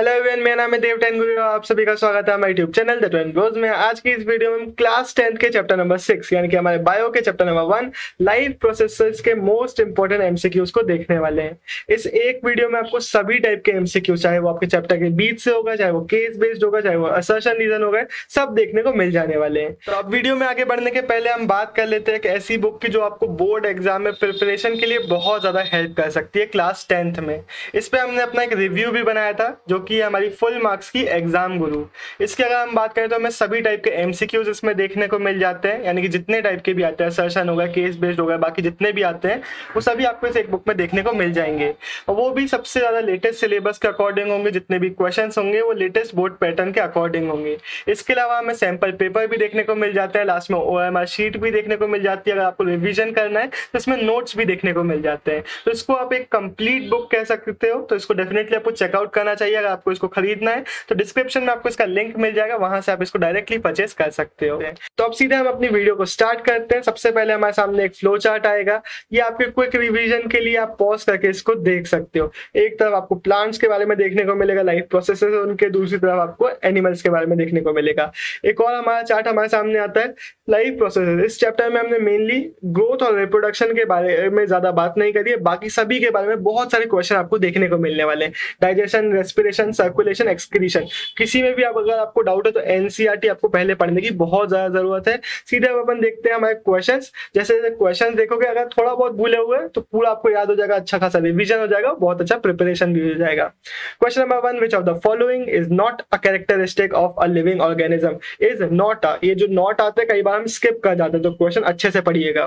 Hello everyone मेरा नाम है देव टेन गुरु आप सभी का स्वागत है हमारे YouTube channel the twin bros में। आज की इस वीडियो में क्लास टेंथ के चैप्टर नंबर सिक्स यानी कि हमारे बायो के chapter number one life processes के मोस्ट इंपोर्टेंट एमसीक्यूज को देखने वाले हैं। इस एक वीडियो में आपको सभी टाइप के एमसीक्यू चाहे वो आपके चैप्टर के बीच से होगा, चाहे वो केस बेस्ड होगा, चाहे वो असर्शन रीजन होगा, सब देखने को मिल जाने वाले हैं। तो अब वीडियो में आगे बढ़ने के पहले हम बात कर लेते हैं एक ऐसी बुक की जो आपको बोर्ड एग्ज़ाम में प्रिपरेशन के लिए बहुत ज़्यादा हेल्प कर सकती है क्लास टेंथ में। इस पर हमने अपना एक रिव्यू भी बनाया था, जो कि हमारी फुल मार्क्स की एग्ज़ाम गुरु इसके अगर हम बात करें तो हमें सभी टाइप के एमसीक्यूज इसमें देखने को मिल जाते हैं, यानी कि जितने टाइप के भी आते हैं सर्शन होगा केस बेस्ड होगा बाकी जितने भी आते हैं, वो सभी आपको इस एक बुक में देखने को मिल जाएँगे। और वो भी सबसे ज़्यादा लेटेस्ट सिलेबस के अकॉर्डिंग होंगे, जितने भी क्वेश्चन होंगे, वो लेटेस्ट बोर्ड पैटर्न के अकॉर्डिंग होंगे। इसके अलावा हमें सैंपल पेपर भी देखने को मिल जाते हैं लास्ट में ओ शीट भी देखने को मिल जाती है, अगर आपको रिविजन करना है तो इसमें नोट्स भी देखने को मिल जाते हैं। तो इसको आप एक कंप्लीट बुक कह सकते हो तो इसको डेफिनेटली आपको चेकआउट करना चाहिए, अगर आपको इसको खरीदना है तो डिस्क्रिप्शन में आपको इसका लिंक मिल जाएगा, वहाँ से आप इसको डायरेक्टली परचेस कर सकते हो। तो अब सीधे हम अपनी वीडियो को स्टार्ट करते हैं। सबसे पहले हमारे सामने एक फ्लो चार्ट आएगा। ये आपके क्विक रिविजन के लिए आप पॉज करके इसको देख सकते हो। एक तरफ़ आपको प्लांट्स के बारे में देखने को मिलेगा लाइफ प्रोसेस उनके, दूसरी तरफ़ आपको एनिमल्स के बारे में देखने को मिलेगा। एक और हमारा चार्ट हमारे सामने आता है लाइफ प्रोसेस इस चैप्टर में हमने मेनली ग्रोथ और रिप्रोडक्शन के बारे में ज़्यादा बात नहीं करी है, बाकी सभी के बारे में बहुत सारे क्वेश्चन आपको देखने को मिलने वाले हैं। डाइजेशन रेस्पिरेशन सर्कुलेशन एक्सक्रीशन किसी में भी आप अगर आपको डाउट है तो एनसीआरटी e आपको पहले पढ़ने की बहुत ज़्यादा ज़रूरत है। सीधे अब अपन देखते हैं हमारे क्वेश्चन जैसे जैसे क्वेश्चन देखोगे, अगर थोड़ा बहुत भूले हुए तो पूरा आपको याद हो जाएगा अच्छा खासा रिविजन हो जाएगा, बहुत अच्छा प्रिपरेशन भी हो जाएगा। Question number one which of the following is not a characteristic of a living organism is not a ये जो नॉट आते कई बार हम स्किप कर जाते हैं तो क्वेश्चन अच्छे से पढ़िएगा।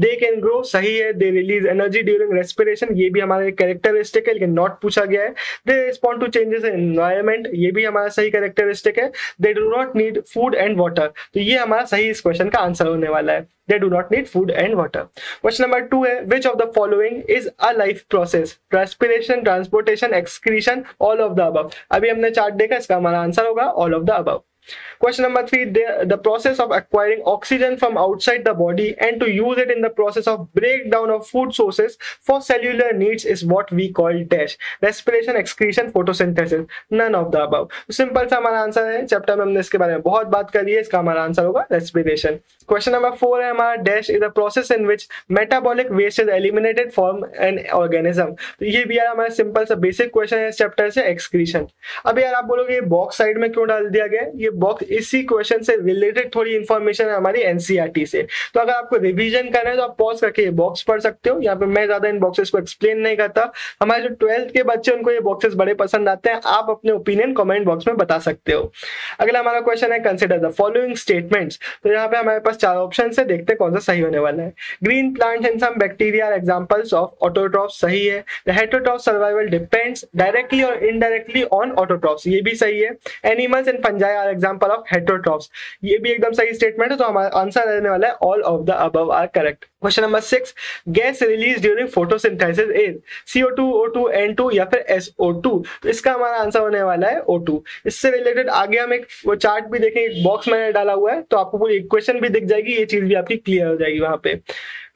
दे कैन ग्रो सही है they release energy during respiration ये भी हमारे कैरेक्टरिस्टिक है, लेकिन नॉट पूछा गया है। They respond to changes environment ये भी हमारा सही करेक्टरिस्टिक है। They do not need food and water तो ये हमारा सही इस क्वेश्चन का आंसर होने वाला है। They do not need food and water question number two है which of the following is a life process respiration transportation excretion all of the अब अभी हमने चार्ट देखा, इसका हमारा आंसर होगा all of the above Question number three, the, the process of acquiring oxygen from outside the body and to use it in the process of breakdown of food sources for cellular needs is what we call dash. Respiration, excretion, photosynthesis. None of the above. Simple सा हमारा answer है chapter में हमने इसके बारे में बहुत बात करी है इसका हमारा आंसर होगा respiration. क्वेश्चन नंबर फोर है हमारा dash is a process in which metabolic waste is eliminated from an organism तो ये भी यार हमारा सिंपल सा बेसिक क्वेश्चन है इस चैप्टर से एक्सक्रीशन अब यार आप बोलोगे बॉक्स साइड में क्यों डाल दिया गया ये बॉक्स इसी क्वेश्चन से रिलेटेड थोड़ी इन्फॉर्मेशन है हमारी एनसीआरटी से। तो अगर आपको रिविजन करना है तो आप पॉज करके ये बॉक्स पढ़ सकते हो। यहाँ पे मैं ज़्यादा इन बॉक्सेस को एक्सप्लेन नहीं करता। हमारे जो ट्वेल्थ के बच्चे, उनको ये बॉक्सेस बड़े पसंद आते हैं। आप अपने ओपिनियन कमेंट बॉक्स में बता सकते हो। अगला हमारा क्वेश्चन है कंसिडर द फॉलोइंग स्टेटमेंट्स तो यहाँ पे हमारे पास चार ऑप्शन है। देखते हैं कौन सा सही होने वाला है। Green plants and some bacteria examples of autotroph सही है। The heterotroph survival depends directly और इनडायरेक्टली ऑन ऑटोट्रॉफ्स ये भी सही है। Animals and fungi are example of heterotrophs ये भी एकदम सही स्टेटमेंट है तो हमारा आंसर रहने वाला है all of the above are correct question number six gas release during photosynthesis is CO2 O2 N2 या फिर SO2 तो इसका हमारा आंसर होने वाला है O2 इससे रिलेटेड आगे हम एक चार्ट भी देखें, एक बॉक्स मैंने डाला हुआ है तो आपको पूरी इक्वेशन भी दिख जाएगी, ये चीज़ भी आपकी क्लियर हो जाएगी वहाँ पे.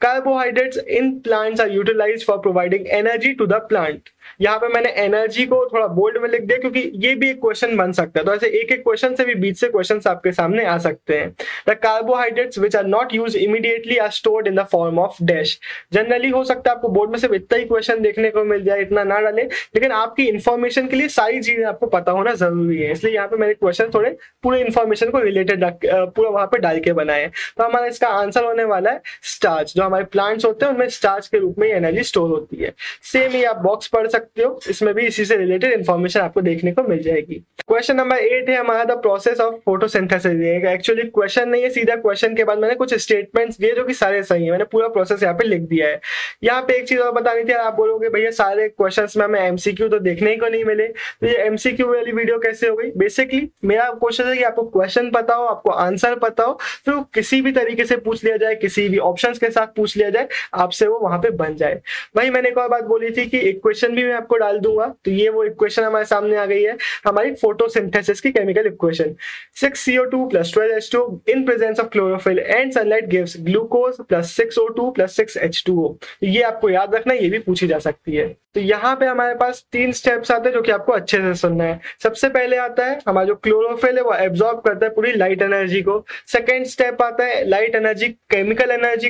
Carbohydrates in plants are utilised for providing energy to the plant यहाँ पे मैंने एनर्जी को थोड़ा बोल्ड में लिख दिया, क्योंकि ये भी एक क्वेश्चन बन सकता है। तो ऐसे एक एक क्वेश्चन से भी बीच से क्वेश्चन आपके सामने आ सकते हैं। The carbohydrates which are not use immediately are stored in the form of dash generally हो सकता है आपको बोर्ड में सिर्फ़ इतना ही क्वेश्चन देखने को मिल जाए, इतना ना डाले, लेकिन आपकी इन्फॉर्मेशन के लिए सारी चीज़ें आपको पता होना ज़रूरी है। इसलिए यहाँ पे मैंने क्वेश्चन थोड़े पूरे इन्फॉर्मेशन को रिलेटेड पूरा वहाँ पे डाल के बनाए तो हमारा इसका आंसर होने वाला है स्टार्च जो हमारे प्लांट्स होते हैं, उनमें स्टार्च के रूप में एनर्जी स्टोर होती है। सेम ही आप बॉक्स पढ़ हो। इसमें भी इसी से रिलेटेड इन्फॉर्मेशन आपको देखने को मिल जाएगी। क्वेश्चन नंबर एट है हमारा the process of photosynthesis actually question नहीं है, सीधा क्वेश्चन के बाद मैंने कुछ स्टेटमेंट्स दिए जो कि सारे सही है। मैंने पूरा प्रोसेस यहाँ पे लिख दिया है। यहाँ पे एक चीज़ और बतानी थी, आप बोलोगे भैया सारे क्वेश्चन में हमें एमसीक्यू तो देखने को नहीं मिले। तो ये एमसीक्यू वाली वीडियो कैसे हो गई? बेसिकली मेरा क्वेश्चन है कि आपको क्वेश्चन पता हो, आपको आंसर पता हो तो किसी भी तरीके से पूछ लिया जाए, किसी भी ऑप्शन के साथ पूछ लिया जाए, आपसे वो वहाँ पे बन जाए। वही मैंने एक और बात बोली थी कि इक्वेशन भी मैं आपको डाल दूँगा। तो ये वो इक्वेशन हमारे सामने आ गई है। हमारी फोटोसिंथेसिस की chemical equation six CO two plus twelve H two in presence of chlorophyll and sunlight gives glucose plus six O two plus six H two O ये आपको याद रखना, ये भी पूछी जा सकती है। तो यहाँ पे हमारे पास तीन स्टेप्स आते हैं जो कि आपको अच्छे से सुनना है। सबसे पहले आता है, हमारा जो क्लोरोफिल है, वो एब्जॉर्ब करता है पूरी लाइट एनर्जी को। सेकेंड स्टेप आता है लाइट एनर्जी केमिकल एनर्जी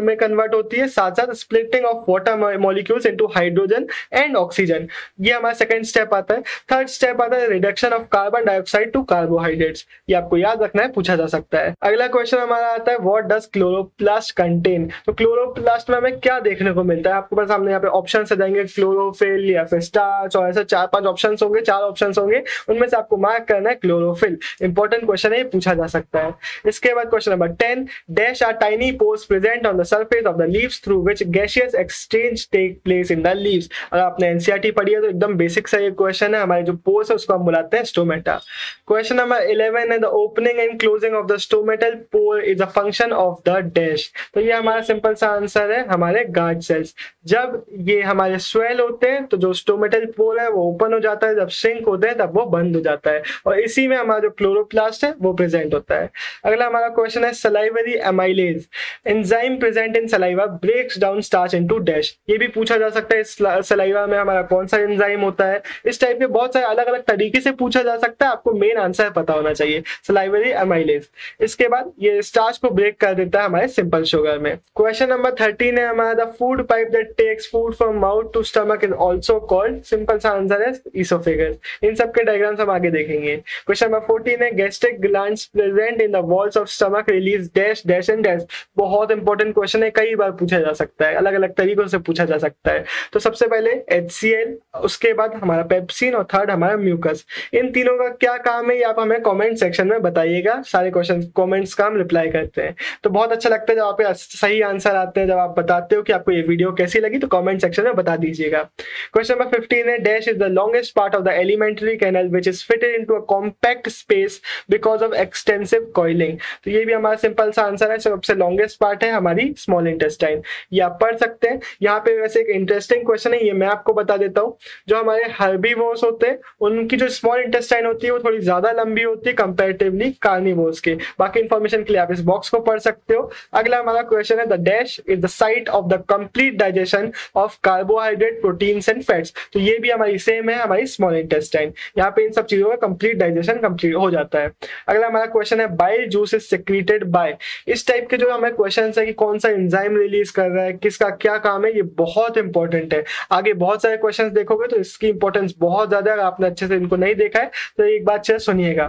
में कन्वर्ट होती है। साथ साथ splitting of water molecules into hydrogen and oxygen ये हमारा सेकेंड स्टेप आता है। थर्ड स्टेप आता है reduction of carbon dioxide to carbohydrates ये आपको याद रखना है, पूछा जा सकता है। अगला क्वेश्चन हमारा आता है वॉट डज क्लोरोप्लास्ट कंटेन तो क्लोरोप्लास्ट में हमें क्या देखने को मिलता है? आपके पास हमने यहाँ पे ऑप्शन आ जाएँगे क्लोरोफिल या फिर स्टार्च और ऐसे चार, पाँच ऑप्शन होंगे, चार ऑप्शन होंगे, उनमें से आपको मार्क करना है क्लोरोफिल इंपॉर्टेंट क्वेश्चन है पूछा जा सकता है। इसके बाद question number ten dash are tiny pores present on the surface of the leaves through which gaseous exchange take place in the leaves अगर आपने एनसीआरटी e पढ़ी है तो एकदम बेसिक सा ये क्वेश्चन है। हमारे जो पोर्स है, उसको हम बुलाते हैं स्टोमेटा क्वेश्चन नंबर इलेवन है the opening and closing of the stomatal pore is a function of the dash तो ये हमारा सिंपल सा आंसर है, हमारे गार्ड सेल्स जब ये हमारे स्वेल होते हैं तो जो स्टोमेटल पोल है, वो ओपन हो जाता है, जब श्रिंक होते हैं, तब वो बंद हो जाता है। और इसी में हमारा जो क्लोरोप्लास्ट है, वो प्रेजेंट होता है। अगला हमारा क्वेश्चन है salivary amylase enzyme present in saliva breaks down starch into dash ये भी पूछा जा सकता है सलाइवा में हमारा कौन सा एंजाइम होता है? इस टाइप के बहुत सारे अलग अलग तरीके से पूछा जा सकता है, आपको मेन आंसर पता होना चाहिए। सलाइवरी एमाइलेज इसके बाद ये स्टार्च को ब्रेक कर देता है हमारे सिंपल शुगर में। क्वेश्चन नंबर थर्टीन है हमारा the food pipe that takes food from mouth to stomach is also called simple सा आंसर है इसोफेगस इन सब के डायग्राम्स हम आगे देखेंगे क्वेश्चन नंबर फोर्टीन है gastric gland present in the walls of stomach release dash dash and dash बहुत इंपॉर्टेंट क्वेश्चन है, कई बार पूछा जा सकता है अलग अलग तरीकों से पूछा जा सकता है। तो सबसे पहले एचसीएल उसके बाद हमारा पेप्सिन और थर्ड हमारा म्यूकस इन तीनों का क्या काम है, ये आप हमें कमेंट सेक्शन में बताइएगा। सारे क्वेश्चन कमेंट्स का हम रिप्लाई करते हैं। तो बहुत अच्छा लगता है जब आप सही आंसर आते हैं, जब आप बताते हो कि आपको ये वीडियो कैसी लगी तो कमेंट सेक्शन में बता दीजिएगा। क्वेश्चन नंबर फिफ्टीन है dash is the longest part of the elementary canal which is fitted into a compact space because of extensive coiling तो ये भी हमारा सिंपल सा आंसर है, सबसे लॉन्गेस्ट पार्ट है हमारी स्मॉल इंटेस्टाइन ये आप पढ़ सकते हैं। यहाँ पे वैसे एक इंटरेस्टिंग क्वेश्चन है, ये मैं आपको बता देता हूँ। जो हमारे हर्बीवोर्स होते हैं, उनकी जो स्मॉल इंटेस्टाइन होती है, वो थोड़ी ज़्यादा लंबी होती है कंपेरेटिवली कार्निवोर्स के। बाकी इन्फॉर्मेशन के लिए आप इस बॉक्स को पढ़ सकते हो। अगला हमारा क्वेश्चन है the dash is the site of the complete digestion of carbohydrate proteins and fats तो ये भी हमारी सेम है, हमारी स्मॉल इंटेस्टाइन यहाँ पे इन सब चीज़ों का कंप्लीट डाइजेशन कंप्लीट हो जाता है। अगला हमारा क्वेश्चन है bile juice is secreted by इस टाइप के जो हमें क्वेश्चन है कि कौन सा इंजाइम रिलीज़ कर रहा है, किसका क्या काम है, ये बहुत इंपॉर्टेंट है। आगे बहुत सारे क्वेश्चन देखोगे तो इसकी इंपॉर्टेंस बहुत ज़्यादा है, अगर आपने अच्छे से इनको नहीं देखा है तो एक बात अच्छे सुनिएगा।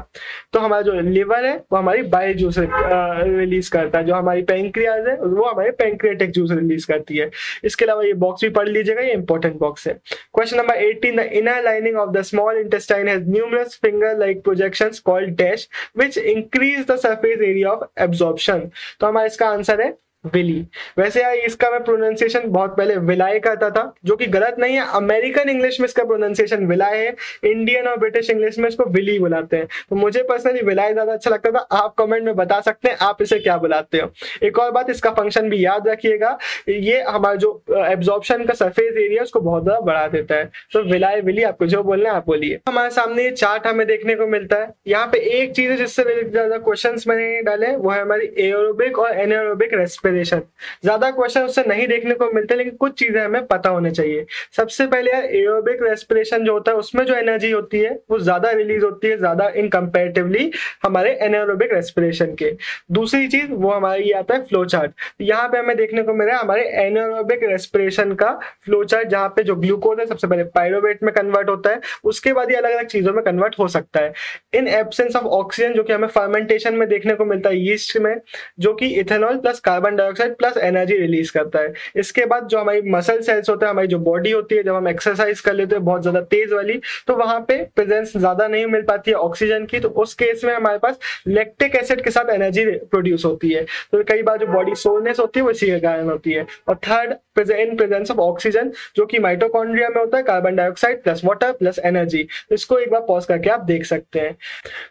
तो हमारा जो लिवर है, वो हमारी बाइल जूस रिलीज़ करता है। जो हमारी पेंक्रियाज है, वो हमारे पेंक्रियाटिक जूस रिलीज़ करती है। इसके अलावा ये बॉक्स भी पढ़ लीजिएगा, ये इंपॉर्टेंट बॉक्स है। Question number 18 the inner lining of the small intestine has numerous finger like projections called dash which increase the surface area of absorption तो हमारा इसका आंसर है विली। वैसे यार, इसका मैं प्रोनाउंसिएशन बहुत पहले विलाय करता था, जो कि गलत नहीं है। अमेरिकन इंग्लिश में इसका प्रोनाउंसिएशन विलाय है। इंडियन और ब्रिटिश इंग्लिश में इसको विली बुलाते हैं। तो मुझे पर्सनली विलाय ज़्यादा अच्छा लगता था। आप कमेंट में बता सकते हैं, आप इसे क्या बुलाते हो। एक और बात, इसका फ़ंक्शन भी याद रखिएगा। ये हमारा जो एब्जॉर्प्शन का सरफेस एरिया उसको बहुत ज़्यादा बढ़ा देता है। तो विलाय विली, आपको जो बोलना है, आप बोलिए। हमारे सामने ये चार्ट हमें देखने को मिलता है। यहाँ पे एक चीज़ है जिससे ज़्यादा क्वेश्चन मैंने डाले वो है हमारी एरोबिक और एनएरोबिक रेस्पिरेशन रेस्पिरेशन ज़्यादा क्वेश्चन उससे नहीं देखने को मिलते, लेकिन कुछ चीज़ें हमें पता होने चाहिए। सबसे पहले एरोबिक रेस्पिरेशन जो होता है, उसमें जो एनर्जी होती है, वो ज़्यादा रिलीज़ होती है, ज़्यादा इन कंपेरेटिवली हमारे एनएरोबिक रेस्पिरेशन के। दूसरी चीज़, वो हमारे आता है फ्लो चार्ट यहाँ पे हमें देखने को मिल रहा है हमारे एनएरोबिक रेस्पिरेशन का फ्लो चार्ट जहाँ पे जो ग्लूकोज है, सबसे पहले पायरोवेट में कन्वर्ट होता है, उसके बाद ये अलग अलग चीज़ों में कन्वर्ट हो सकता है। इन एबसेंस ऑफ़ ऑक्सीजन जो कि हमें फर्मेंटेशन में देखने को मिलता है यीस्ट में, जो कि ethanol plus carbon dioxide plus energy release करता है। इसके बाद जो हमारी मसल सेल्स होते हैं, हमारी जो बॉडी होती है, जब हम एक्सरसाइज कर लेते हैं, बहुत ज़्यादा तेज वाली तो वहाँ पे प्रेजेंस ज़्यादा नहीं मिल पाती है ऑक्सीजन की तो उस केस में हमारे पास लेक्टिक एसिड के साथ एनर्जी प्रोड्यूस होती है। तो कई बार जो बॉडी सोलनेस होती है, वो इसी के कारण होती है। और third in presence of oxygen जो कि माइटोकॉन्ड्रिया में होता है carbon dioxide plus water plus energy इसको एक बार पॉज करके आप देख सकते हैं।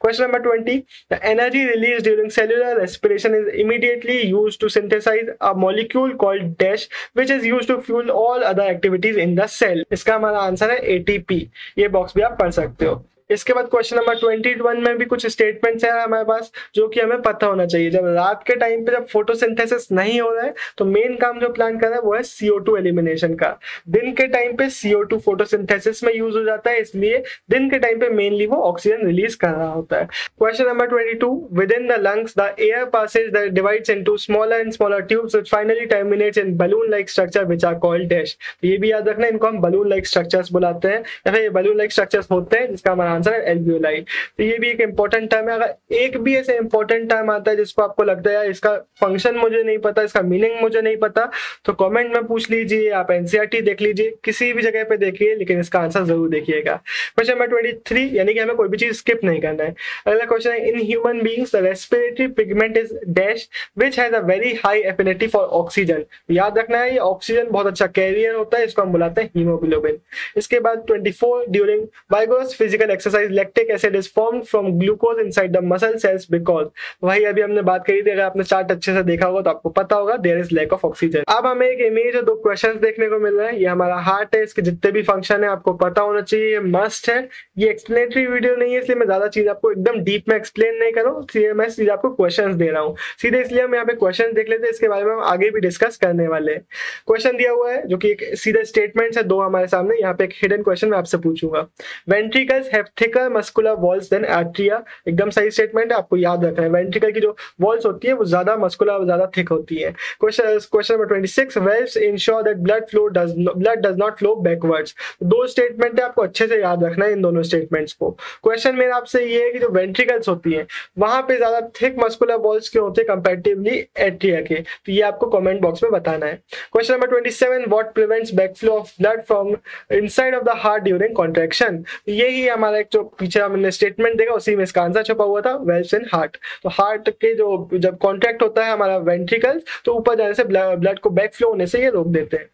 Question number twenty energy release during cellular respiration is immediately use to synthesize a molecule called dash which is use to fuel all other activities in the cell इसका हमारा आंसर है एटीपी ये box भी आप पढ़ सकते हो। इसके बाद क्वेश्चन नंबर ट्वेंटी वन में भी कुछ स्टेटमेंट्स है हमारे पास, जो कि हमें पता होना चाहिए। जब रात के टाइम पे जब फोटोसिंथेसिस नहीं हो रहा है तो मेन काम जो प्लान कर रहा है, वो है सीओ टू एलिमिनेशन का। दिन के टाइम पे सीओ टू फोटोसिंथेसिस में यूज़ हो जाता है, इसलिए दिन के टाइम पे मेनली वो ऑक्सीजन रिलीज़ कर रहा होता है। Question number twenty two within the lungs the air passage the divides into smaller and smaller tubes which finally terminates in balloon like structure which are called dash ये भी याद रखना, इनको हम बलून लाइक स्ट्रक्चर्स बुलाते हैं, या फिर ये बलून लाइक स्ट्रक्चर्स होते हैं, जिसका हमारा आंसर है एल्वियोलाई तो ये भी एक इंपॉर्टेंट टर्म है। अगर एक भी ऐसे इंपॉर्टेंट टर्म आता है जिसको आपको लगता है इसका फ़ंक्शन मुझे नहीं पता, इसका मीनिंग मुझे नहीं पता तो कमेंट में पूछ लीजिए, आप एनसीआरटी e देख लीजिए, किसी भी जगह पे देखिए, लेकिन इसका आंसर ज़रूर देखिएगा। क्वेश्चन नंबर ट्वेंटी थ्री यानी कि हमें कोई भी चीज़ स्किप नहीं करना है। अगला क्वेश्चन है in human beings respiratory pigment is dash which has a very high affinity for oxygen याद रखना है, ये ऑक्सीजन बहुत अच्छा कैरियर होता है, इसको हम बुलाते हैं हीमोग्लोबिन इसके बाद 24 during vigorous physical exercise lactic acid is form from glucose inside the muscle cells because वही अभी हमने बात करी थी, अगर आपने चार्ट अच्छे से देखा होगा तो आपको पता होगा there is lack of oxygen अब हमें एक इमेज और दो क्वेश्चन देखने को मिल रहा है। ये हमारा हार्ट है, इसके जितने भी फ़ंक्शन है, आपको पता होना चाहिए मस्ट है। ये एक्सप्लेनेटरी वीडियो नहीं है, इसलिए मैं ज़्यादा चीज़ आपको एकदम डीप में एक्सप्लेन नहीं करूँ, इसलिए मैं सीधे आपको क्वेश्चन दे रहा हूँ। सीधे इसलिए हम यहाँ पे क्वेश्चन देख लेते हैं, इसके बारे में हम आगे भी डिस्कस करने वाले क्वेश्चन दिया हुआ है, जो कि एक सीधे स्टेटमेंट है, दो हमारे सामने, यहाँ पे एक हिडन क्वेश्चन मैं आपसे पूछूँगा। Ventricles have thicker muscular walls than atria एकदम सही स्टेटमेंट है, आपको याद रखना है। वेंट्रिकल की जो वॉल्स होती है, वो ज़्यादा मस्कुलर और ज़्यादा थिक होती है। Question number 26 valves ensure that blood flow does blood does not flow backwards दो स्टेटमेंट है, आपको अच्छे से याद रखना है इन दोनों स्टेटमेंट्स को। क्वेश्चन मेरा आपसे ये है कि जो वेंट्रिकल्स होती है, वहाँ पे ज़्यादा थिक मस्कुलर वॉल्स क्यों होते हैं कंपेरेटिवली एट्रिया के? तो ये आपको कमेंट बॉक्स में बताना है। Question number twenty seven what prevents backflow of blood from inside of the heart during contraction यही हमारा एक जो पीछे हमने स्टेटमेंट देखा, उसी में इसका आंसर छपा हुआ था वेल्स इन हार्ट तो हार्ट के जो, जब कॉन्ट्रैक्ट होता है हमारा वेंट्रिकल्स तो ऊपर जाने से ब्लड को बैक फ्लो होने से ये रोक देते हैं।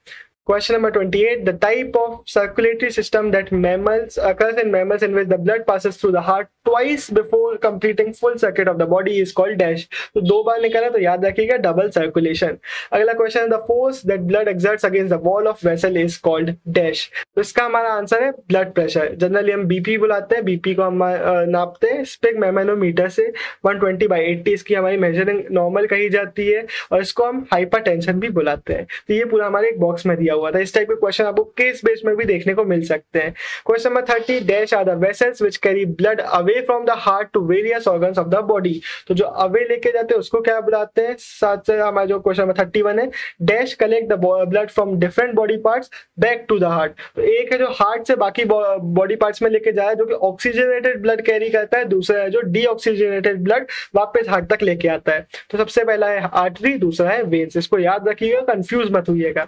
Question number 28. The type of circulatory system that mammals, occurs in mammals in which the blood passes through the heart twice before completing full circuit of the body is called dash. तो दो बार निकला तो याद रखिएगा double circulation अगला question the force that blood exerts against the wall of vessel is called dash तो इसका हमारा आंसर है ब्लड प्रेशर जनरली हम बीपी बुलाते हैं बीपी को हम नापते हैं स्पिक मेमेनोमीटर से। 120 ट्वेंटी बाई एट्टी इसकी हमारी मेजरिंग नॉर्मल कही जाती है और इसको हम हाइपर भी बुलाते हैं। तो ये पूरा हमारे एक बॉक्स में दिया हुआ था। इस टाइप के क्वेश्चन आपको केस बेस्ड में भी देखने को मिल सकते हैं। Question number thirty dash are the vessels which carry blood away from the heart to various organs of the body तो जो अवे लेके जाते हैं, उसको क्या बुलाते हैं? साथ से हमारा जो क्वेश्चन नंबर थर्टी वन है dash collect the blood from different body parts back to the heart तो एक है जो हार्ट से बाकी बॉडी पार्ट्स में लेके जाए जो कि ऑक्सीजनेटेड ब्लड कैरी करता है, दूसरा है जो डीऑक्सीजनेटेड ब्लड वापस हार्ट तक लेके आता है। तो सबसे पहला है आर्टरी दूसरा है वेन्स इसको याद रखिएगा कंफ्यूज मत हुईएगा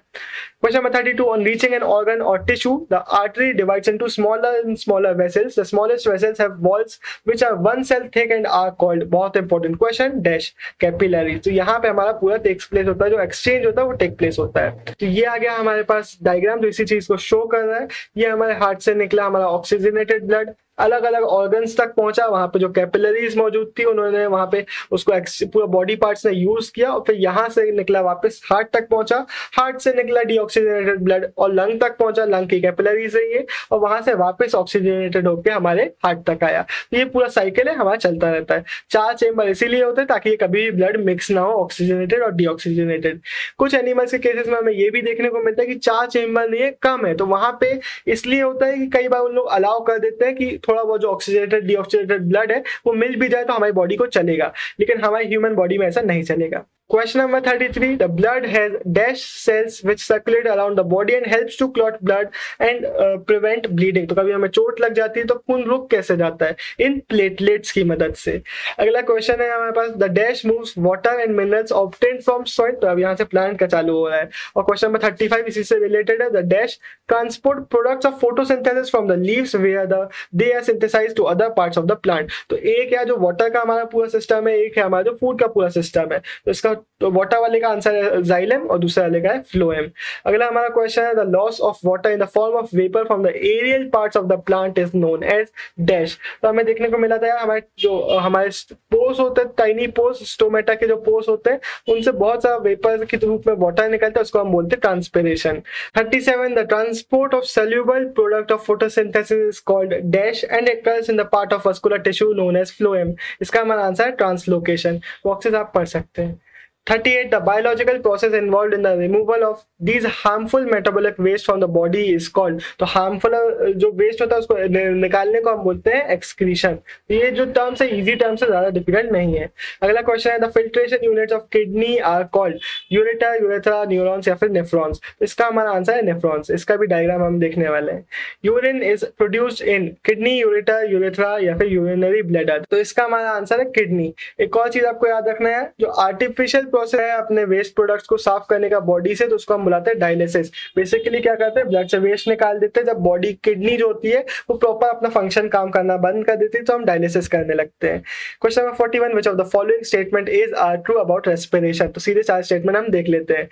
question number 32 on reaching an organ or tissue the artery divides into smaller and smaller vessels the smallest vessels have walls which are one cell thick and are called बहुत important question dash capillary तो यहाँ पे हमारा पूरा takes place होता है जो exchange होता है वो टेक प्लेस होता है तो ये आ गया हमारे पास डायग्राम जो इसी चीज़ को शो कर रहा है ये हमारे हार्ट से निकला हमारा ऑक्सीजनेटेड ब्लड अलग अलग ऑर्गन्स तक पहुँचा, वहाँ पे जो कैपिलरीज मौजूद थी, उन्होंने वहाँ पे उसको पूरा बॉडी पार्ट्स ने यूज़ किया और फिर यहाँ से निकला वापस हार्ट तक पहुँचा। हार्ट से निकला डीऑक्सीजनेटेड ब्लड और लंग तक पहुँचा। लंग की कैपिलरीज है ये और वहाँ से वापस ऑक्सीजनेटेड होकर हमारे हार्ट तक आया। तो ये पूरा साइकिल है, हमारा चलता रहता है। चार चेम्बर इसीलिए होते हैं ताकि कभी भी ब्लड मिक्स ना हो ऑक्सीजनेटेड और डीऑक्सीजनेटेड कुछ एनिमल्स के केसेस में हमें ये भी देखने को मिलता है कि चार चेम्बर नहीं है, कम है। तो वहाँ पे इसलिए होता है कि कई बार उन लोग अलाउ कर देते हैं कि थोड़ा बहुत जो ऑक्सीजनेटेड डीऑक्सीजनेटेड ब्लड है, वो मिल भी जाए तो हमारी बॉडी को चलेगा। लेकिन हमारी ह्यूमन बॉडी में ऐसा नहीं चलेगा। Question number 33. The blood has dash cells which circulate around the body and helps to clot blood and uh, prevent bleeding. तो कभी हमें चोट लग जाती है तो खून रुक कैसे जाता है? इन प्लेटलेट्स की मदद से। अगला क्वेश्चन है हमारे पास। The dash moves water and minerals obtain from soil तो अब यहाँ से प्लांट का चालू हो रहा है। और क्वेश्चन नंबर 35 इसी से रिलेटेड है। The dash transport products of photosynthesis from the leaves where the they are synthesized to other parts of the plant तो एक है जो वाटर का हमारा पूरा सिस्टम है एक है हमारा जो फ़ूड का पूरा सिस्टम है। तो इसका तो वाटर वाले का आंसर है जाइलम और दूसरा वाले का है फ्लोएम अगला हमारा क्वेश्चन है the loss of water in the form of vapour from the aerial parts of the plant is known as dash तो हमें देखने को मिला था हमारे जो, हमारे पोस होते हैं टाइनी पोस स्टोमेटा के जो पोस होते हैं, उनसे बहुत सारा वेपर के रूप में वाटर निकलता है, उसको हम बोलते हैं transpiration thirty seven the transport of soluble product of photosynthesis is called dash and occurs in the part of vascular tissue known as phloem इसका हमारा आंसर है ट्रांसलोकेशन बॉक्सेस आप पढ़ सकते हैं। 38 the biological process involved in the removal of these harmful metabolic waste from the body is called तो harmful जो waste होता है उसको निकालने को हम बोलते हैं excretion ये जो terms है easy terms है ज़्यादा difficult नहीं है अगला क्वेश्चन है the filtration units of kidney are called ureter urethra neurons या फिर nephrons तो इसका हमारा आंसर है nephrons इसका भी डायग्राम हम देखने वाले हैं urine is produced in kidney ureter urethra या फिर यूरिनरी ब्लैडर तो इसका हमारा आंसर है किडनी एक और चीज़ आपको याद रखना है जो आर्टिफिशियल प्रोसेस है अपने वेस्ट प्रोडक्ट्स को साफ़ करने का बॉडी से तो उसको हम बुलाते हैं डायलिसिस बेसिकली क्या करते हैं ब्लड से वेस्ट निकाल देते हैं। जब बॉडी किडनी जो होती है, वो प्रॉपर अपना फ़ंक्शन काम करना बंद कर देती है तो हम डायलिसिस करने लगते हैं। Question number forty one which of the following statement is are true about respiration तो सीधे चार स्टेटमेंट हम देख लेते हैं।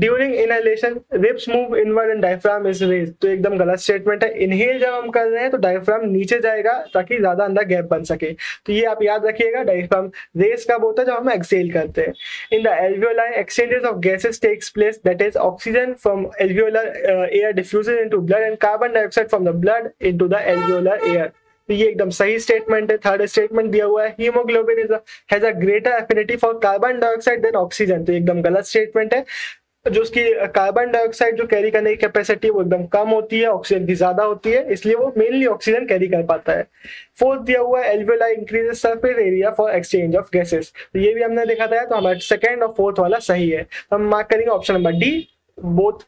During inhalation ribs move inward and diaphragm is raise तो एकदम गलत स्टेटमेंट है। इनहेल जब हम कर रहे हैं तो डायफ्राम नीचे जाएगा ताकि ज़्यादा अंदर गैप बन सके। तो ये आप याद रखिएगा डायफ्राम रेस कब होता है? जब हम एक्सेल करते हैं। In the alveoli exchanges of gases takes place that is oxygen from alveolar uh, air diffuses into blood and carbon dioxide from the blood into the alveolar air. तो ये एकदम सही स्टेटमेंट है। थर्ड स्टेटमेंट दिया हुआ है haemoglobin is has a greater affinity for carbon dioxide than oxygen तो एकदम गलत स्टेटमेंट है। जो उसकी कार्बन डाइऑक्साइड जो कैरी करने की कैपेसिटी वो एकदम कम होती है ऑक्सीजन की ज़्यादा होती है, इसलिए वो मेनली ऑक्सीजन कैरी कर पाता है। फोर्थ दिया हुआ है alveoli increase surface area for exchange of gases तो ये भी हमने देखा था तो हमारा सेकेंड और फोर्थ वाला सही है। तो हम मार्क करेंगे option number D both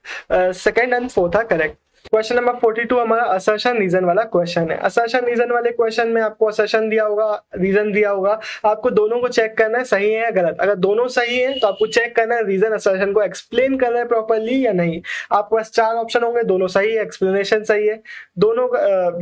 second and fourth are correct question number 42 हमारा असर्शन रीजन वाला क्वेश्चन है। असर्शन रीजन वाले क्वेश्चन में आपको असर्शन दिया होगा रीजन दिया होगा। आपको दोनों को चेक करना है, सही है या गलत। अगर दोनों सही है तो आपको चेक करना है रीजन असर्शन को एक्सप्लेन कर रहा है प्रॉपरली या नहीं। आपके पास चार ऑप्शन होंगे, दोनों सही है एक्सप्लेनेशन सही है। दोनों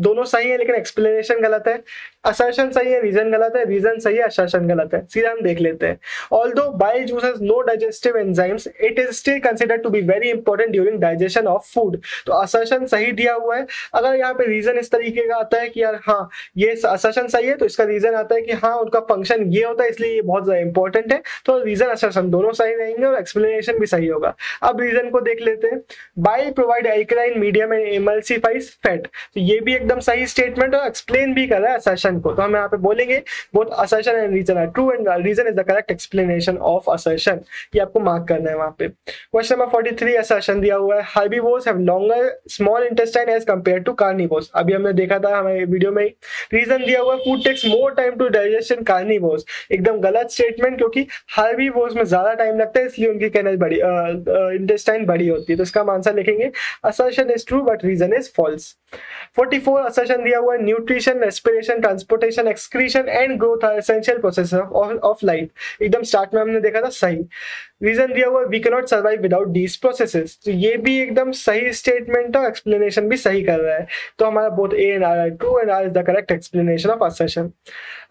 दोनों सही है, लेकिन एक्सप्लेनेशन गलत है। असर्शन सही है रीजन गलत है रीजन सही है असर्शन गलत है। सीधा हम देख लेते हैं। Although bile juices no digestive enzymes it is still consider to be very important during digestion of food तो असर्शन सही दिया हुआ है। अगर यहाँ पे रीजन इस तरीके का आता है कि यार हाँ ये असर्शन सही है तो इसका रीजन आता है कि हाँ उनका फ़ंक्शन ये होता है, इसलिए ये बहुत ज़्यादा इंपॉर्टेंट है। तो रीजन असर्शन दोनों सही रहेंगे और एक्सप्लेनेशन भी सही होगा। अब रीजन को देख लेते हैं। Bile provide alkaline medium and emulsifies fat तो ये भी एकदम सही स्टेटमेंट और एक्सप्लेन भी कर रहा है असर्शन असर्शन को। तो हम यहाँ पे बोलेंगे both assertion and reason are true and reason is the correct explanation of assertion ये आपको मार्क करना है वहाँ पे। क्वेश्चन नंबर 43 असर्शन दिया हुआ है। Herbivores have longer small intestine as compare to carnivores अभी हमने देखा था हमारे वीडियो में रीजन दिया हुआ है food takes more time to digestion carnivores एकदम गलत स्टेटमेंट क्योंकि हार्बीवोर्स में ज़्यादा टाइम लगता है, इसलिए उनकी कैनल बड़ी इंटेस्टाइन बड़ी होती है। तो इसका आंसर लिखेंगे। Assertion is true but reason is false 44 assertion दिया हुआ है। Nutrition respiration transportation excretion and growth are essential process of life एकदम स्टार्ट में हमने देखा था सही रीजन दिया हुआ we cannot survive without these processes तो ये भी एकदम सही स्टेटमेंट है एक्सप्लेनेशन भी सही कर रहा है। तो हमारा both A and R are true and R is the correct explanation of assertion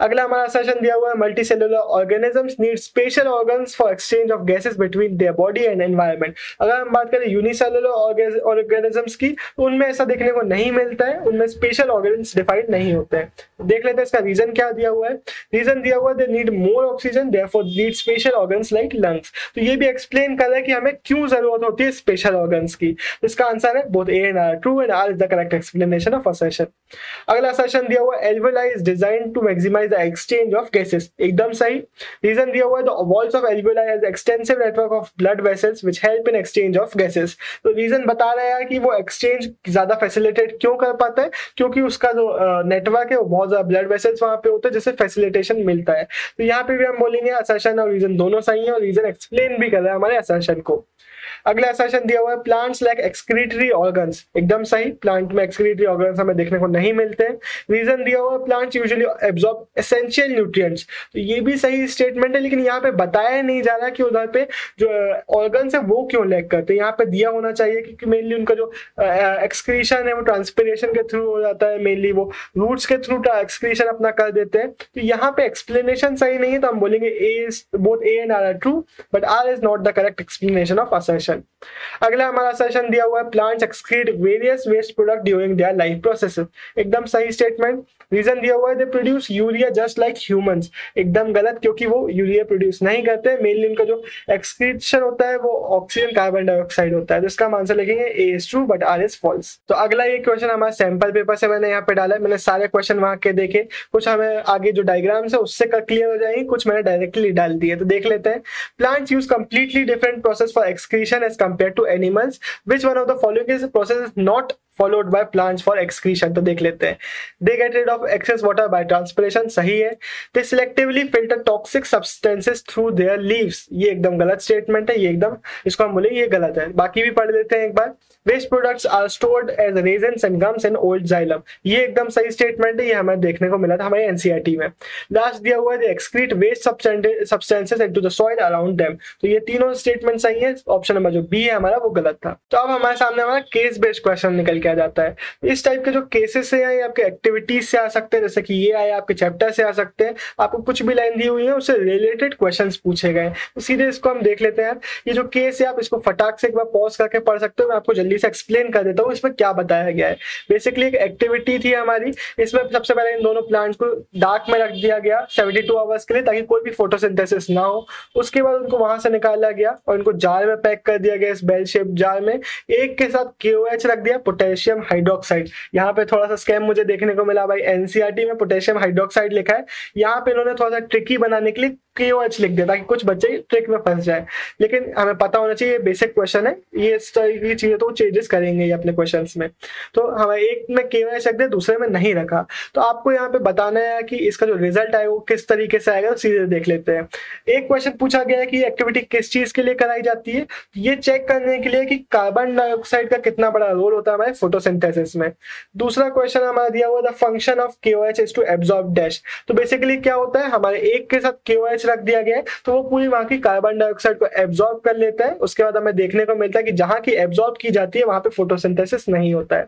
अगला हमारा असर्शन दिया हुआ है multicellular organisms need special organs for exchange of gases between their body and environment अगर हम बात करें यूनिसेलुलर ऑर्गेनिजम्स की तो उनमें ऐसा देखने को नहीं मिलता है। उनमें स्पेशल ऑर्गन्स डिफाइंड नहीं होते हैं। देख लेते हैं इसका रीजन क्या दिया हुआ है। रीजन दिया हुआ they need more oxygen therefore need special organs like lungs तो ये भी एक्सप्लेन कर रहा है कि हमें क्यों ज़रूरत होती है स्पेशल ऑर्गन्स की। इसका आंसर है both A and R true and R is the correct explanation of assertion अगला असर्शन दिया हुआ alveoli is design to maximize the exchange of gases एकदम सही। रीजन दिया हुआ है the walls of alveoli has extensive network of blood vessels which help in exchange of gases तो reason बता रहा है कि वो एक्सचेंज ज़्यादा फैसिलिटेट क्यों कर पाता है? क्योंकि उसका जो नेटवर्क है, वो बहुत ज़्यादा ब्लड वेसल्स वहाँ पे होते हैं जिससे फैसिलिटेशन मिलता है। तो यहाँ पे भी हम बोलेंगे असर्शन और रीजन दोनों सही है और रीजन एक्सप्लेन भी कर रहा है हमारे असर्शन को। अगला सेशन दिया हुआ है प्लांट्स लाइक एक्सक्रीटरी ऑर्गन्स एकदम सही प्लांट में एक्सक्रीटरी ऑर्गन्स हमें देखने को नहीं मिलते। रीजन दिया हुआ है plants usually absorb essential nutrients तो ये भी सही स्टेटमेंट है, लेकिन यहाँ पे बताया नहीं जा रहा कि उधर पे जो ऑर्गन्स है, वो क्यों लैक करते हैं। यहाँ पे दिया होना चाहिए क्योंकि मेनली उनका जो एक्सक्रीशन है, वो ट्रांसपिरेशन के थ्रू हो जाता है मेनली वो रूट्स के थ्रू एक्सक्रीशन अपना कर देते हैं। तो यहाँ पे एक्सप्लेनेशन सही नहीं है तो हम बोलेंगे A both A and R are true but R is not the correct explanation of assertion अगला हमारा सेशन दिया हुआ है plants excrete various waste product during their life process एकदम सही स्टेटमेंट रीजन दिया हुआ है they produce urea just like humans एकदम गलत, क्योंकि वो यूरिया प्रोड्यूस नहीं करते. मेनली उनका जो एक्सक्रीशन होता है, वो ऑक्सीजन कार्बन डाइऑक्साइड होता है. तो इसका आंसर लिखेंगे A is true but R is false तो अगला ये क्वेश्चन हमारे सैंपल पेपर से मैंने यहाँ पे डाला है. मैंने सारे क्वेश्चन वहाँ के देखे. कुछ हमें आगे जो डायग्राम्स है, उससे क्लियर हो जाएँगे. कुछ मैंने डायरेक्टली डाल दिए तो देख लेते हैं. Plants use completely different process for excretion as compare to animals which one of the following is process not followed by plants for excretion तो देख लेते हैं। They get rid of excess water by transpiration, सही है। They selectively filter toxic substances through their leaves ये एकदम गलत statement है, ये एकदम इसको हम बोले ये गलत है। बाकी भी पढ़ लेते हैं एक बार। Waste products are stored as resin and gums in old xylem ये एकदम सही स्टेटमेंट है, ये हमें देखने को मिला था हमारे एनसीआरटी में। लास्ट दिया हुआ है excrete waste substances into the soil around them तो ये तीनों स्टेटमेंट सही है। ऑप्शन नंबर जो बी है हमारा, वो गलत था। तो अब हमारे सामने हमारा केस बेस्ड क्वेश्चन निकल के आ जाता है। इस टाइप के जो केसेस है ये आपके एक्टिविटीज़ से आ सकते हैं, जैसे कि ये आए आपके चैप्टर से आ सकते हैं। आपको कुछ भी लाइन दी हुई है, उससे रिलेटेड क्वेश्चन पूछे गए तो सीधे इसको हम देख लेते हैं। ये जो केस है, आप इसको फटाक से एक बार पॉज करके पढ़ सकते हो। मैं आपको जल्दी से एक्सप्लेन कर देता हूँ, इसमें क्या बताया गया है। बेसिकली एक एक्टिविटी थी हमारी। इसमें सबसे पहले इन दोनों प्लांट्स को डार्क में रख दिया गया सेवेंटी आवर्स के लिए, ताकि कोई भी फोटोसिंथेसिस ना हो। उसके बाद उनको वहाँ से निकाला गया और इनको जार में पैक कर दिया गया, इस बेल शेप जार में। एक के साथ के रख दिया पोटेशियम हाइड्रोक्साइड। यहाँ पे थोड़ा सा स्कैम मुझे देखने को मिला भाई। एनसीआरटी में पोटेशियम हाइड्रोक्साइड लिखा है। यहाँ पे इन्होंने थोड़ा सा ट्रिकी बनाने के लिए केओएच लिख दिया ताकि कुछ बच्चे ट्रिक में फंस जाए। लेकिन हमें पता होना चाहिए बेसिक क्वेश्चन है। ये की चीज़ें तो चेंजेस करेंगे ये अपने क्वेश्चन में। तो हमें एक में केओएच रख दिया दूसरे में नहीं रखा। तो आपको यहाँ पे बताना है कि इसका जो रिज़ल्ट आए वो किस तरीके से आएगा तो सीधे देख लेते हैं। एक क्वेश्चन पूछा गया है कि एक्टिविटी किस चीज़ के लिए कराई जाती है? ये चेक करने के लिए कि कार्बन डाइऑक्साइड का कितना बड़ा रोल होता है हमारे फोटोसिंथेसिस में। दूसरा क्वेश्चन हमारा दिया हुआ the function of K O H is to absorb dash तो बेसिकली क्या होता है, हमारे एक के साथ रख दिया गया है तो वो पूरी वहाँ की कार्बन डाइऑक्साइड को एब्जॉर्ब कर लेता है। उसके बाद हमें देखने को मिलता है कि जहाँ की एब्जॉर्ब की जाती है, वहाँ पे फोटोसिंथेसिस नहीं होता है।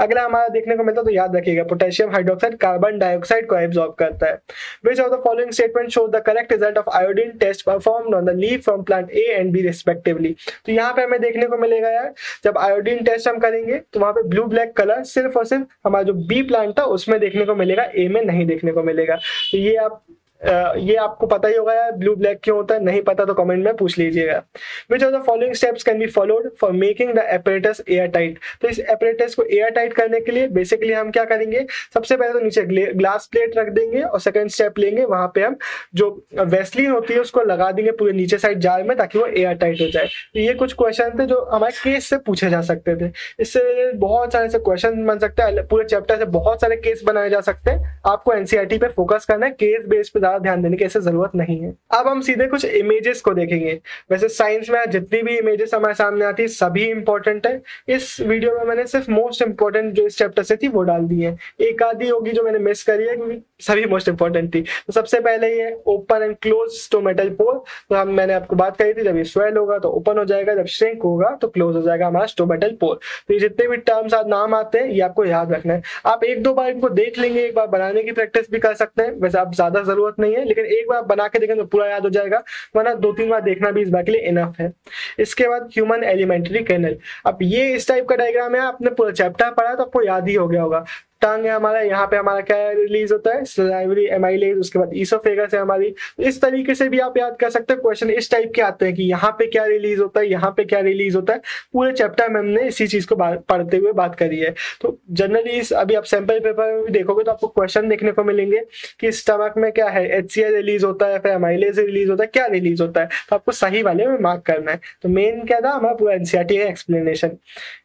अगला हमारा देखने को मिलता है तो याद रखिएगा पोटेशियम हाइड्रोक्साइड कार्बन डाइऑक्साइड को एब्जॉर्ब करता है। Which of the following statement show the correct result of iodine test perform on the leave from plant A and B respectively तो यहाँ पे हमें देखने को मिलेगा यार, जब आयोडीन टेस्ट हम करेंगे तो वहाँ पे ब्लू ब्लैक कलर सिर्फ़ और सिर्फ़ हमारा जो बी प्लांट था, उसमें देखने को मिलेगा ए में नहीं देखने को मिलेगा। तो ये आप ये आपको पता ही होगा ब्लू ब्लैक क्यों होता है? नहीं पता तो कमेंट में पूछ लीजिएगा। Which of the following steps can be followed for making the apparatus airtight तो इस एपरेटस को एयर टाइट करने के लिए बेसिकली हम क्या करेंगे? सबसे पहले तो नीचे ग्लास प्लेट रख देंगे और सेकेंड स्टेप लेंगे। वहाँ पे हम जो वेस्लिन होती है उसको लगा देंगे पूरे नीचे साइड जार में ताकि वो एयर टाइट हो जाए। तो ये कुछ क्वेश्चन थे जो हमारे केस से पूछे जा सकते थे। इससे बहुत सारे ऐसे क्वेश्चन बन सकते हैं। पूरे चैप्टर से बहुत सारे केस बनाए जा सकते हैं। आपको एनसीआरटी पे फोकस करना है। केस बेस पे ज़्यादा ध्यान देने की ऐसे ज़रूरत नहीं है। अब हम सीधे कुछ इमेजेस को देखेंगे। वैसे साइंस में जितनी भी इमेजेस हमारे सामने आती है, सभी इंपॉर्टेंट है। इस वीडियो में मैंने सिर्फ़ मोस्ट इंपॉर्टेंट जो इस चैप्टर से थी, वो डाल दी है। एक आधी होगी जो मैंने मिस करी है, क्योंकि सभी मोस्ट इंपॉर्टेंट थी। तो सबसे पहले ये open and close stomatal pore तो हम, मैंने आपको बात करी थी, जब ये स्वेल होगा तो ओपन हो जाएगा, जब श्रिंक होगा तो क्लोज हो जाएगा हमारा स्टोमेटल पोर तो ये जितने भी टर्म्स नाम आते हैं, ये आपको याद रखना है। आप एक दो बार इनको देख लेंगे, एक बार बनाने की प्रैक्टिस भी कर सकते हैं। वैसे आप ज़्यादा ज़रूरत नहीं है, लेकिन एक बार बना के देखें तो पूरा याद हो जाएगा, वरना दो तीन बार देखना भी इस बार के लिए इनफ है। इसके बाद ह्यूमन एलिमेंट्री कैनल अब ये इस टाइप का डायग्राम है, आपने पूरा चैप्टर पढ़ा तो आपको याद ही हो गया होगा। टंग है हमारा, यहाँ पे हमारा क्या रिलीज़ होता है? सलाइवरी एमाइलेज उसके बाद ईसोफेगस है हमारी। इस तरीके से भी आप याद कर सकते हैं क्वेश्चन इस टाइप के आते हैं कि यहाँ पे क्या रिलीज़ होता है, यहाँ पे क्या रिलीज़ होता है। पूरे चैप्टर में हमने इसी चीज़ को पढ़ते हुए बात करी है। तो जनरली अभी आप सैंपल पेपर में भी देखोगे तो आपको क्वेश्चन देखने को मिलेंगे कि स्टमक में क्या है एच रिलीज़ होता है, फिर एमाइलेज रिलीज़ होता है, क्या रिलीज़ होता है? तो आपको सही वाले में मार्क करना है। तो मेन क्या था? हमारा पूरा एनसीआरटी का एक्सप्लेनेशन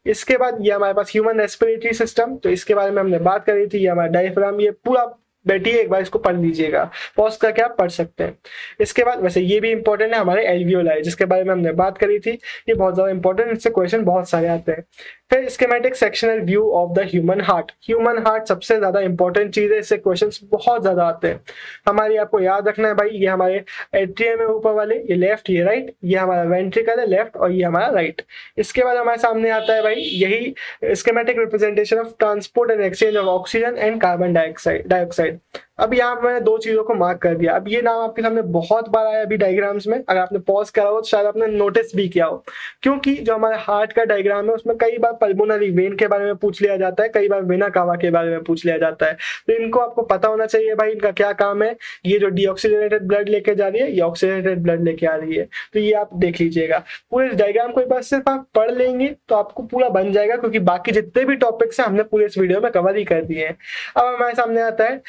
इसके बाद ये हमारे पास ह्यूमन रेस्पिरेटरी सिस्टम तो इसके बारे में हमने बात कर रही थी, ये हमारा डायफ्राम ये पूरा बैठिए, एक बार इसको पढ़ लीजिएगा। पॉज करके आप पढ़ सकते हैं। इसके बाद, वैसे ये भी इंपॉर्टेंट है, हमारे एलवियोलाई जिसके बारे में हमने बात करी थी, ये बहुत ज़्यादा इंपॉर्टेंट इससे क्वेश्चन बहुत सारे आते हैं। फिर schematic sectional view of the human heart human heart सबसे ज़्यादा इंपॉर्टेंट चीज़ है, इससे क्वेश्चंस बहुत ज़्यादा आते हैं। हमारे आपको याद रखना है भाई, ये हमारे एट्रियम है ऊपर वाले, ये लेफ़्ट ये राइट ये हमारा वेंट्रिकल है लेफ़्ट और ये हमारा राइट इसके बाद हमारे सामने आता है भाई, यही schematic representation of transport and exchange of oxygen and carbon dioxide dioxide अब यहाँ पर मैंने दो चीज़ों को मार्क कर दिया। अब ये नाम आपके सामने बहुत बार आया अभी डायग्राम्स में। अगर आपने पॉज करा हो तो शायद आपने नोटिस भी किया हो। क्योंकि जो हमारे हार्ट का डायग्राम है, उसमें कई बार पल्मोनरी वेन के बारे में पूछ लिया जाता है, कई बार वेना कावा के बारे में पूछ लिया जाता है। तो इनको आपको पता होना चाहिए भाई इनका क्या काम है। ये जो डीऑक्सीजनेटेड ब्लड लेके जा रही है, ये ऑक्सीजनेटेड ब्लड लेके आ रही है। तो ये आप देख लीजिएगा। पूरे डायग्राम को एक बार सिर्फ़ आप पढ़ लेंगे तो आपको पूरा बन जाएगा, क्योंकि बाकी जितने भी टॉपिक्स हैं, हमने पूरे इस वीडियो में कवर ही कर दिए हैं। अब हमारे सामने आता है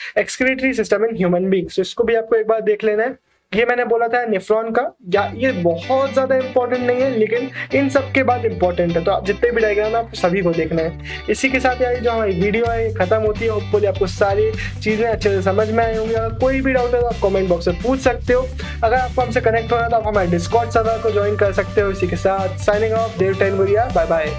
excretory system in human beings इसको भी आपको एक बार देख लेना है। ये मैंने बोला था नेफ्रॉन का। या ये बहुत ज़्यादा इंपॉर्टेंट नहीं है, लेकिन इन सब के बाद इंपॉर्टेंट है। तो आप जितने भी डायग्राम है आपको सभी को देखना है। इसी के साथ यार जो हमारी वीडियो है खत्म होती है। होपफुली आपको सारी चीज़ें अच्छे से समझ में आई होंगी। अगर कोई भी डाउट है तो आप कमेंट बॉक्स में पूछ सकते हो। अगर आपको हमसे कनेक्ट होना है तो आप हमारे डिस्कॉर्ड सर्वर को ज्वाइन कर सकते हो। इसी के साथ साइनिंग ऑफ़ देव टेन बाय बाय